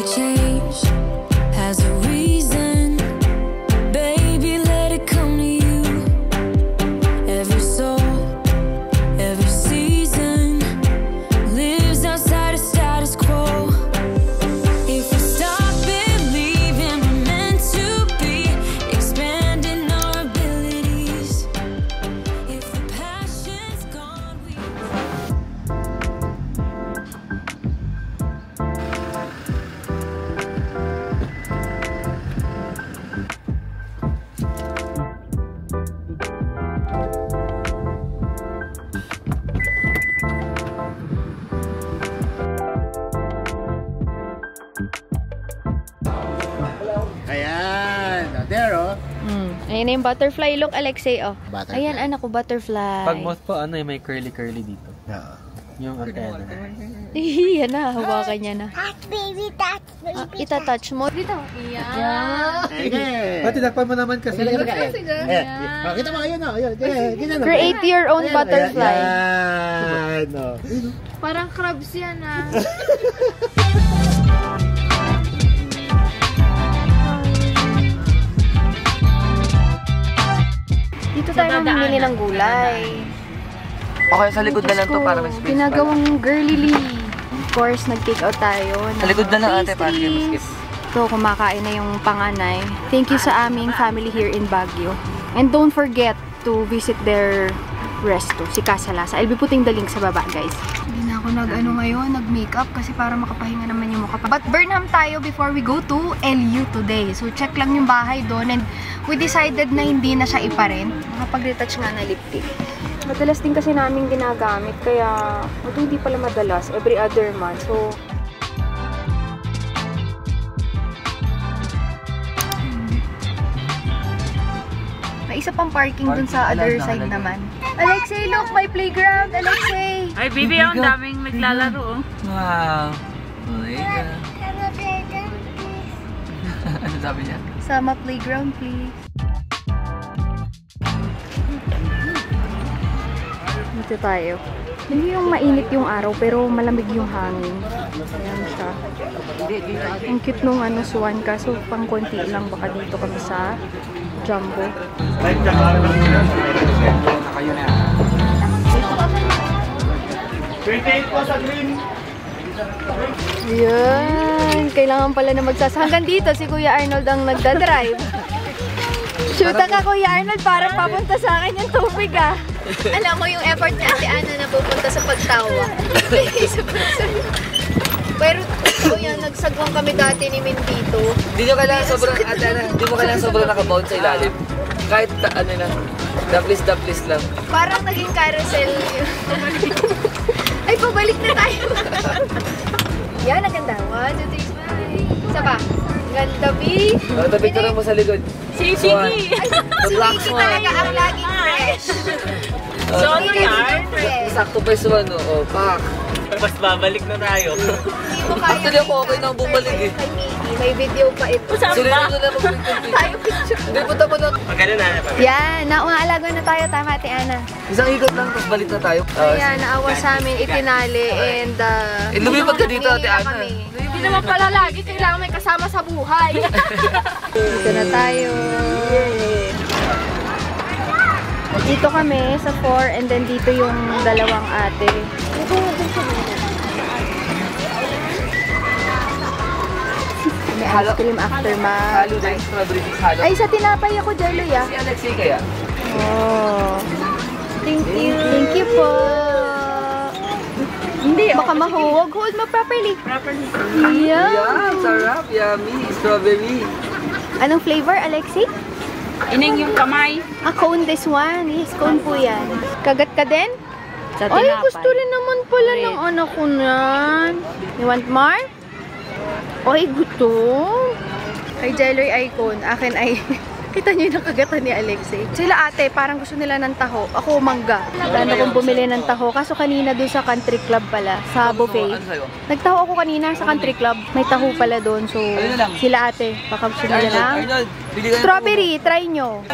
Every change Ayan na yung butterfly look, Alexei, oh. Butterfly. Ayan, anak ko, butterfly. Pag moth po, ano, may curly-curly dito. Oo. Yung antena. Yan na, hawakan niya na. Touch baby, touch Ah, itatouch mo. Dito. Yan. Okay. Pati dakpan mo naman kasi. Sige. Ayan. Oh, kita mo, oh. Ayan, ganyan, oh. Create your own Ayan, butterfly. Ayan, oh. Parang crabs yan, ah. Tayo mamimili ng gulay. Okay, sa likod na lang to para may space. Ginagawang girly Of course, nag-take out tayo. Sa likod na lang ate para pastries. skip. Ito, kumakain na yung panganay. Thank you sa aming family here in Baguio. And don't forget to visit their resto, si Casa Lasa. I'll be putting the link sa baba, guys. Ako nag-ano ngayon, nag-makeup kasi para makapahinga naman yung mukha. But Burnham tayo before we go to LU today. So check lang yung bahay doon and we decided na hindi na siya iparent. Nakapag-retouch nga na lipstick. Madalas din kasi namin ginagamit kaya ito hindi pala madalas, every other month. So May isa pang parking dun sa Parking other side naman. Alexei, look! May playground! Alexei! Ay, Bibi, ang daming naglalaro. oh. Wow. Oh God. ano sabi niya? Sama playground, please. Dito tayo. Hindi yung mainit yung araw, pero malamig yung hangin. Ayan siya. Ang cute nung ano, swan, kaso pang konti lang. Baka dito kami sa Jumbo. Kayo na. Ayan. Kailangan pala na magsas. Hanggang dito, si Kuya Arnold ang nagdadrive. Shoota ka, Kuya Arnold, para papunta sa akin yung tubig, ah. Alam mo yung effort ni Ate Ana na pupunta sa pagtawa. sa. Pero, totoo yan, nagsagwang kami dati ni Min dito. Hindi nyo kailangan sobrang, ate Ana, hindi mo kailangan sobrang nakabound sa ilalim. Kahit, ano na, daplis daplis lang. Parang naging carousel yun. Ay, pabalik na tayo. yan, ang ganda. One, two, three, smile. Isa pa. Ganda, B. Oh, tabi ka mo sa likod. Si Swan. Vicky. The black swan. talaga ang laging fresh. So, ano yan? Sakto pa yung swan, oh. Pak. Mas babalik na tayo. Hindi mo kaya. Actually, ako okay na ang bumalik eh. May video pa ito. Saan ba? Tayo picture. Hindi, punta mo na. Magkano na na Yan, naungaalago na tayo. Tama, Ate Ana. Isang ikot lang, tapos balik na tayo. Ah, Ayan, naawa sa amin, itinali, and uh, Eh, lumipat ka dito, Ate Ana. Hindi naman pala lagi kailangan may kasama sa buhay. dito na tayo. Dito kami sa 4 and then dito yung dalawang ate. May ice cream aftermath. halo na yung strawberry mix halo. Ay, sa tinapay ako, Jelly, ah. Si Alexei kaya? Oh. Thank you. Thank you po. Hindi, baka mahuwag. Hold mo properly. Properly. Yeah. Yeah, sarap, yummy, strawberry. Anong flavor, Alexi? Ining yung kamay. Ah, cone this one. Yes, cone po yan. Kagat ka din? Sa Ay, gusto rin naman pala ng anak ko nan. You want more? Ay, gutom. Kay Jelloy Icon, akin ay... Kita niyo yung kagatan ni Alexei. Sila ate, parang gusto nila ng taho. Ako mangga. Plano kong bumili ng taho. Kaso kanina doon sa country club pala, sa buffet. Ano sa'yo? Nagtaho ako kanina sa country club. May taho pala doon. So, Ano sila ate, baka gusto nila ng strawberry. Try nyo.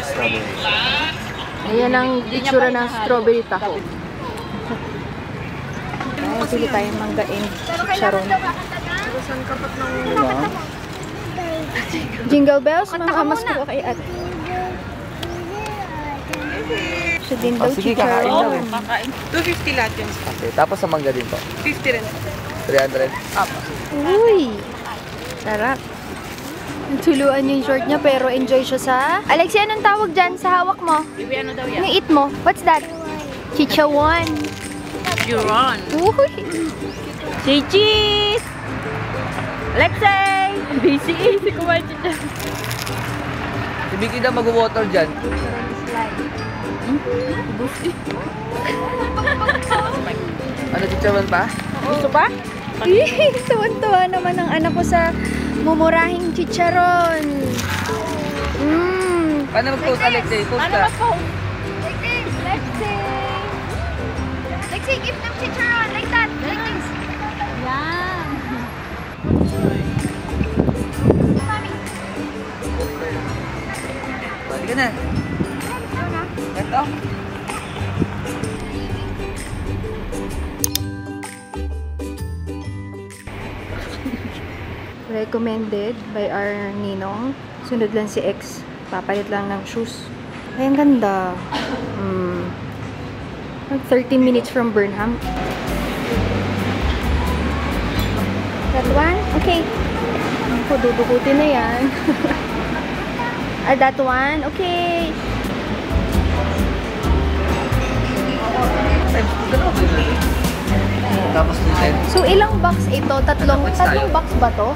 Ayan ang itsura ng strawberry taho. Ay, pili tayong manggain. Charon. Jingle bells, mamamas ko kay ate. Siya din daw, Oh, sige, kakain chicharon. daw eh. Kakain. 250 lahat yun. Okay, tapos sa mangga din po. 50 rin. 300. Uy! Sarap. Tuluan yung short niya pero enjoy siya sa... Alexia, anong tawag dyan sa hawak mo? Bibi, ano daw Yung eat mo? What's that? Chichawan. Chicharon. Uy! Say cheese! Alexei! Busy. Si kumain chicharon. Si Vicky daw mag-water dyan. Ano, chicharon pa? Gusto pa? Eh, Tuwan-tuwa naman ang anak ko sa mumurahing chicharon. Mmm. Paano mag-post, Alexei? Post Ano ka. ba po? Chicharon like that. Like this. Yan. Balik ka na. Ito? Recommended by our ninong. Sunod lang si X. Papalit lang ng shoes. Ay, ang ganda. Hmm. Like 13 minutes from Burnham. That one? Okay. Ako, dudukutin na yan. ah, that one? Okay. Times 2 dalawa ba yun? Tapos 210. So, ilang box ito? Tatlong, tatlong box ba to?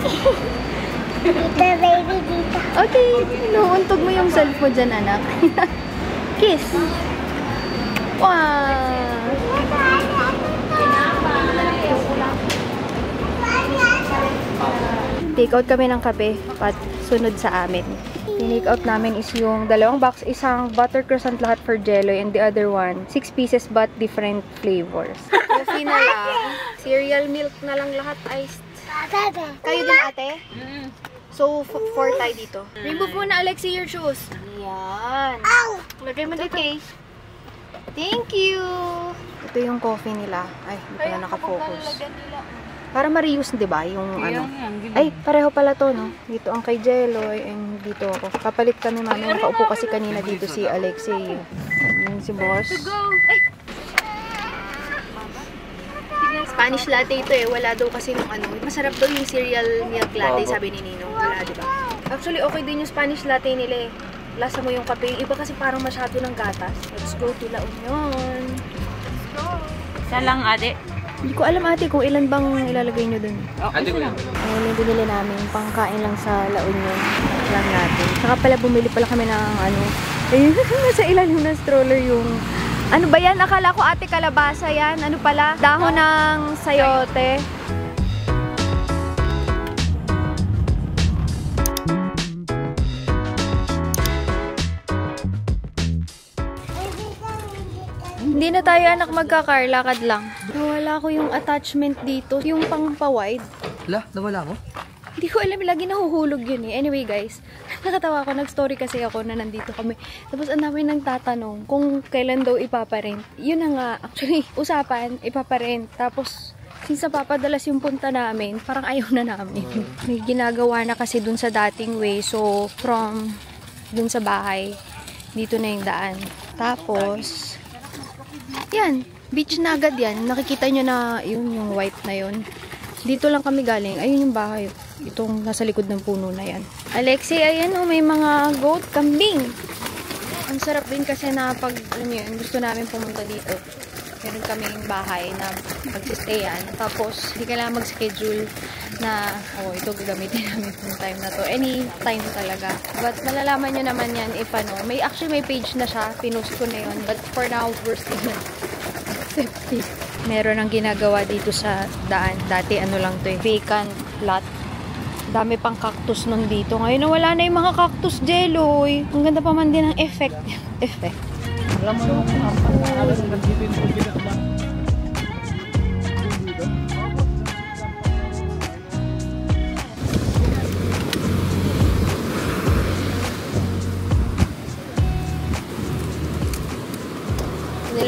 Okay, inuuntog mo yung self mo dyan, anak. Kiss. Wow. Take out kami ng kape at sunod sa amin. Tinake out namin is yung dalawang box, isang butter croissant lahat for jello and the other one, six pieces but different flavors. Coffee na lang. Cereal milk na lang lahat iced. Kayo din ate? So, four tayo dito. Remove muna, Alexi, your shoes. Yan. Lagay mo dito. Okay. Thank you. Ito yung coffee nila. Ay, hindi pala nakafocus. Para ma-reuse, di ba? Yung ano. Ay, pareho pala to, no? Dito ang kay Jeloy and dito ako. Kapalit kami, mami. Nakaupo kasi kanina dito si Alexi. Yun si boss. Ay! Spanish latte ito eh. Wala daw kasi nung ano. Masarap daw yung cereal milk latte, sabi ni Nino. Wala, di ba? Actually, okay din yung Spanish latte nila eh. Lasa mo yung kape. Yung iba kasi parang masyado ng gatas. Let's go to La Union. Isa lang, ade. Hindi ko alam ate kung ilan bang ilalagay nyo dun. Ate ko lang. Ayun yung binili namin. Pangkain lang sa La Union lang natin. Saka pala bumili pala kami ng ano. Ayun, nasa ilalim ng stroller yung... Ano ba yan? Akala ko ate kalabasa yan. Ano pala? Dahon ng sayote. Hindi na tayo anak magka-car, lakad lang. Nawala ko yung attachment dito, yung pang pa-wide. La, nawala mo? Hindi ko alam, lagi nahuhulog yun eh. Anyway guys, nakatawa ako, nag-story kasi ako na nandito kami. Tapos ang dami nang tatanong kung kailan daw ipaparent. Yun na nga, actually, usapan, ipaparent. Tapos, since napapadalas yung punta namin, parang ayaw na namin. May ginagawa na kasi dun sa dating way. So, from dun sa bahay, dito na yung daan. Tapos, yan, beach na agad yan. Nakikita nyo na yun, yung white na yun. Dito lang kami galing. Ayun yung bahay. Itong nasa likod ng puno na yan. Alexi, ayan oh, may mga goat, kambing. Ang sarap din kasi na pag, ano yun, gusto namin pumunta dito. Meron kaming bahay na magsistayan. Tapos, hindi kailangan mag-schedule na, oh, ito gagamitin namin yung time na to. Any time talaga. But, malalaman nyo naman yan if ano. May, actually, may page na siya. Pinost ko na yun. But, for now, we're still safety. Meron ang ginagawa dito sa daan. Dati, ano lang to eh, vacant lot. Dami pang cactus nun dito. Ngayon, wala na yung mga cactus jello. eh. Ang ganda pa man din ng effect. effect. Nila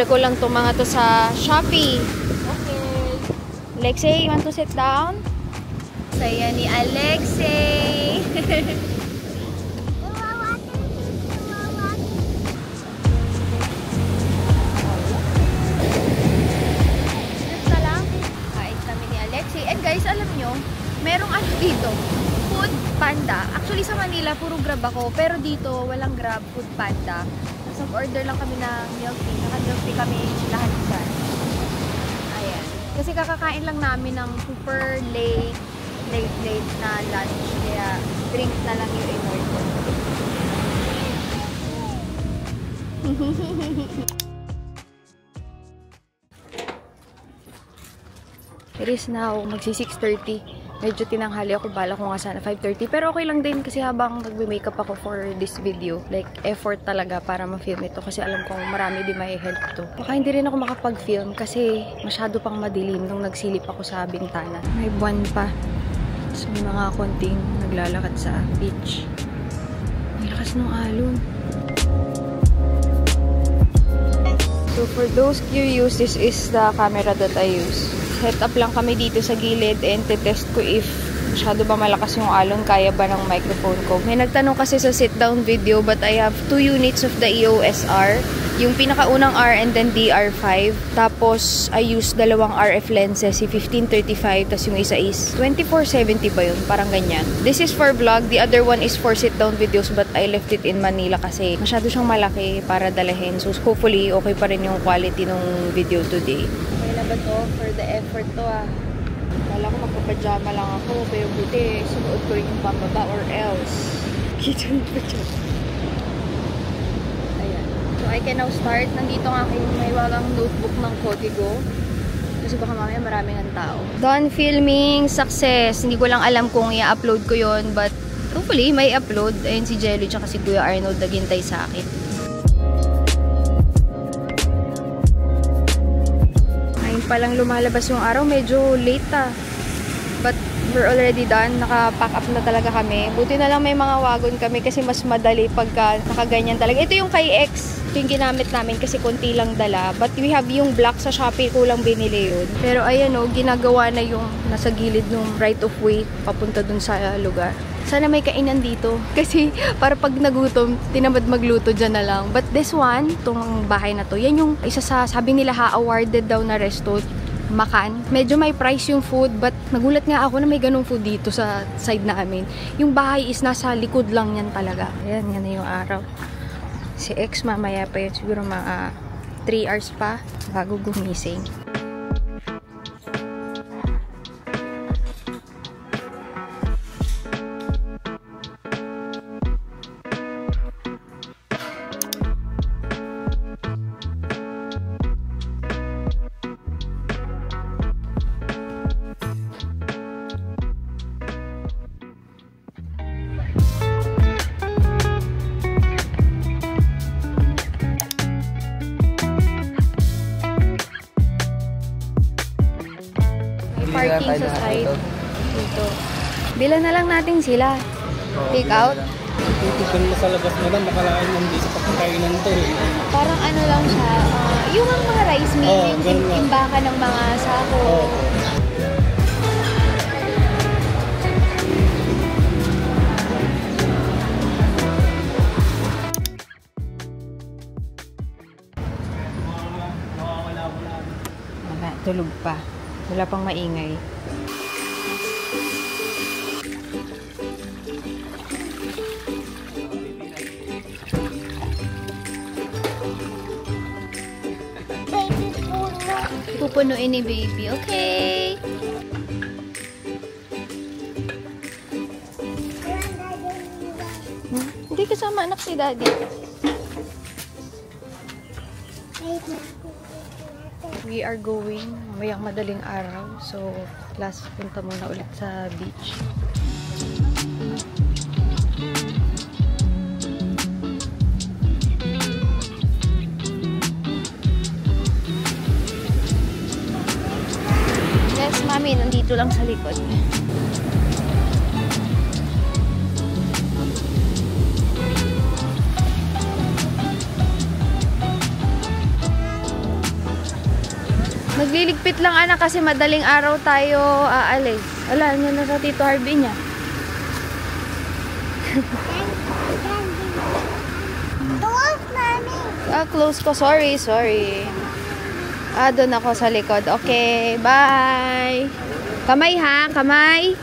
ko lang to mga to sa Shopee. Okay. Lexi, you want to sit down? Saya ni Alexei. merong ano dito, Food Panda. Actually sa Manila, puro Grab ako. Pero dito, walang Grab, Food Panda. So, order lang kami ng milk tea. Naka-milk tea kami lahat dyan. Ayan. Kasi kakakain lang namin ng super late, late, late na lunch. Kaya drink na lang yung in-order. It is now, magsi 6.30. Medyo tinanghali ako, bala ko nga sana 5.30. Pero okay lang din kasi habang nagbe-makeup ako for this video, like effort talaga para ma-film ito kasi alam kong marami din may help to. Baka hindi rin ako makapag-film kasi masyado pang madilim nung nagsilip ako sa bintana. May buwan pa. So, may mga konting naglalakad sa beach. May lakas ng alon. For those curious, this is the camera that I use. Set up lang kami dito sa gilid and test ko if masyado ba malakas yung alon, kaya ba ng microphone ko. May nagtanong kasi sa sit-down video but I have two units of the E EOS R. Yung pinakaunang R and then DR5. Tapos I use dalawang RF lenses, si 1535 tapos yung isa is 2470 ba yun? Parang ganyan. This is for vlog. The other one is for sit-down videos but I left it in Manila kasi masyado siyang malaki para dalahin. So hopefully okay pa rin yung quality ng video today. Okay na ba to? For the effort to ah. Kala ko magpapajama lang ako pero buti sunuod ko yung pambaba or else. Kita yung pajama. I can now start. Nandito ang aking may walang notebook ng Codigo. Kasi baka mamaya maraming ang tao. Done filming. Success. Hindi ko lang alam kung i-upload ko yon But, hopefully, may upload. Ayun si Jelly tsaka si Kuya Arnold naghintay sa akin. Ngayon pa lang lumalabas yung araw. Medyo late ah. We're already done. Naka-pack up na talaga kami. Buti na lang may mga wagon kami kasi mas madali pagka nakaganyan talaga. Ito yung kay X. Yung ginamit namin kasi konti lang dala. But we have yung black sa Shopee. Kulang binili yun. Pero ayan o, ginagawa na yung nasa gilid ng right of way papunta dun sa lugar. Sana may kainan dito. Kasi para pag nagutom, tinamad magluto dyan na lang. But this one, itong bahay na to, yan yung isa sa, sabi nila ha, awarded daw na resto makan. Medyo may price yung food but nagulat nga ako na may ganung food dito sa side namin. Yung bahay is nasa likod lang yan talaga. Ayan, yan na yung araw. Si ex mamaya pa yun. Siguro mga 3 hours pa bago gumising. Lahat side. dito. Bila na lang natin sila. Take out. Titignan mo sa labas mo lang, nakalain mo hindi sa pagkakainan to. eh. Parang ano lang siya, ah, yung ang mga rice mill, Oo, yung nga. imbakan ng mga sako. Wala, tulog pa. Wala pang maingay. Pupunuin ni baby, okay? Hmm? Hindi kasama anak si daddy. We are going mamayang madaling araw. So, last punta muna ulit sa beach. Yes, mami. Nandito lang sa likod. Nagliligpit Ligpit lang anak kasi madaling araw tayo aalis. Wala, niya na sa Tito Harvey niya. Ah, close ko. Sorry, sorry. Ah, doon ako sa likod. Okay, bye. Kamay ha, kamay.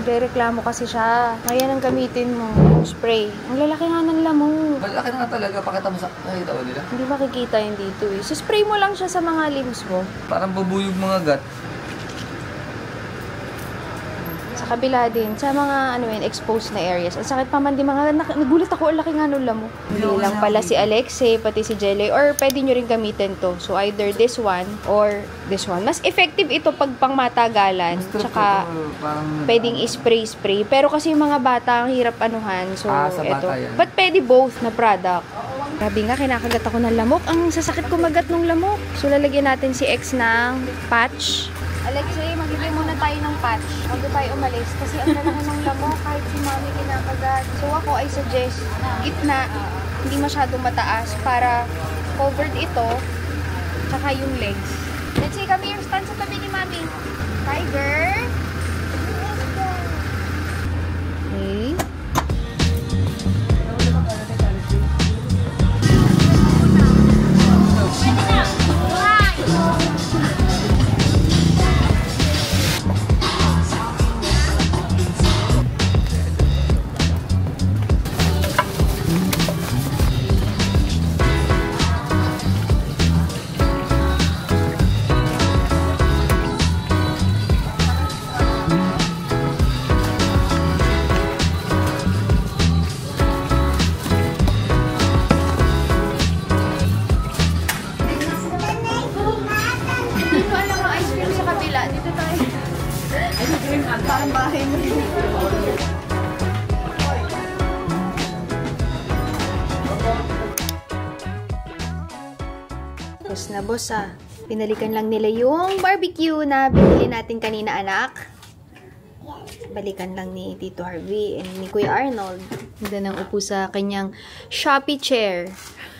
Nagre-reklamo kasi siya. Kaya nang gamitin mo, yung spray. Ang lalaki nga ng lamok. Malaki na nga talaga. Pakita mo sa... Nakita ba nila? Hindi makikita yun dito eh. So, spray mo lang siya sa mga limbs mo. Parang bubuyog mga gat. Sa kabila din, sa mga ano yun, exposed na areas. Ang sakit pa man di mga, nak- nagulat ako, ang laki nga nung lamok. Hindi lang pala si Alexei, pati si Jelly, or pwede nyo rin gamitin to. So, either this one or this one. Mas effective ito pag pangmatagalan. Tsaka, parang... pwedeng i-spray-spray. Pero kasi yung mga bata, ang hirap anuhan. So, Ah, sa ito. bata yan. But pwede both na product. Grabe nga, kinakagat ako ng lamok. Ang sasakit ko magat ng lamok. So, lalagyan natin si X ng patch. Alexei, magbibigay muna tayo ng patch bago tayo umalis. Kasi ang lalaki ng lamok kahit si mami kinakagat. So, ako ay suggest gitna, hindi masyadong mataas para covered ito, tsaka yung legs. Let's say, come here, stand sa tabi ni mami. Tiger. Okay. Ah. Pinalikan lang nila yung barbecue na binili natin kanina anak. Balikan lang ni Tito Harvey and ni Kuya Arnold. Ganda ng upo sa kanyang Shopee chair.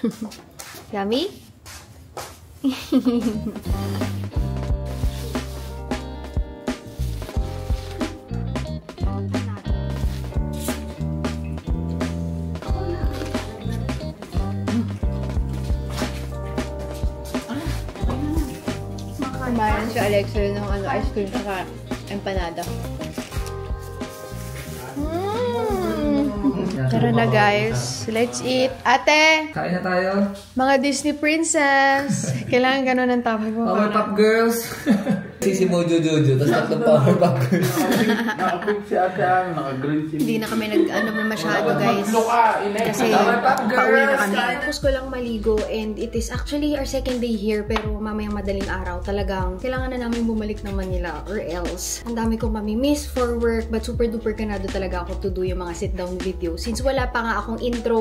Yummy? Si Alexa ng ano, ice cream saka empanada. Tara na guys, let's eat. Ate, Kain na tayo. mga Disney princess. Kailangan ganun ang tawag mo. Powerpuff Girls. Sisi Mojo Jojo. Tapos tatlong Powerpuff Girls. Naka-approve si ate ah, naka-green si Hindi na kami nag-ano na masyado guys. Kasi Powerpuff pauwi na kami. Girls. Tapos ko lang maligo and it is actually our second day here pero mamayang madaling araw talagang kailangan na namin bumalik ng Manila or else. Ang dami kong mamimiss for work but super duper kanado talaga ako to do yung mga sit down video since wala pa nga akong intro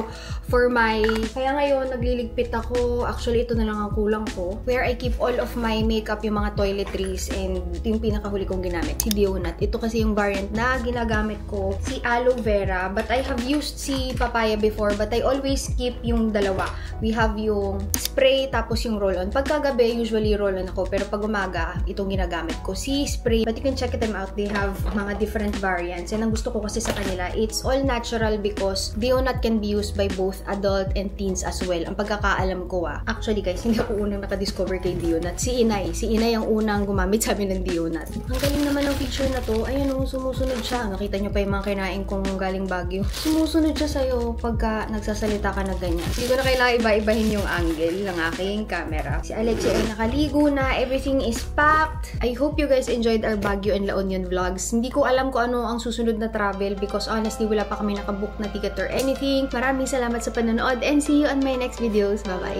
for my kaya ngayon nagliligpit ako. Actually ito na lang ang kulang ko. Where I keep all of my makeup yung mga toiletries and yung pinakahuli kong ginamit si Dionat. Ito kasi yung variant na ginagamit ko si aloe vera. But I have used si papaya before but I always keep yung dalawa. We have yung spray tapos yung roll-on. Pagkagabi usually roll-on ako. Pero pag umaga itong ginagamit ko. Si spray but you can check them out. They have mga different variants. And ang gusto ko kasi sa kanila it's all natural because Dionat can be used by both adult and teens as well. Ang pagkakaalam ko ah actually guys hindi ako unang nakadiscover kay Dionat. Si Inay. Si Inay ang unang gumamit sa amin ng Dionat. Ang galing naman ng feature na to. Ayan oh sumusunod siya. Nakita nyo pa yung mga kinain kong galing Baguio. Sumusunod siya sa'yo pagka nagsasalita ka na ganyan. Hindi ko na kailangan iba-ibahin yung angle ng aking camera. Si Alexia ay nakaligo na. Everything is packed. I hope you guys enjoyed our Baguio and La Union vlogs. Hindi ko alam kung ano ang susunod na travel because honestly wala pa kami nakabook na ticket or anything maraming salamat sa panonood and see you on my next videos bye bye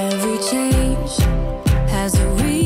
Every change has a reason.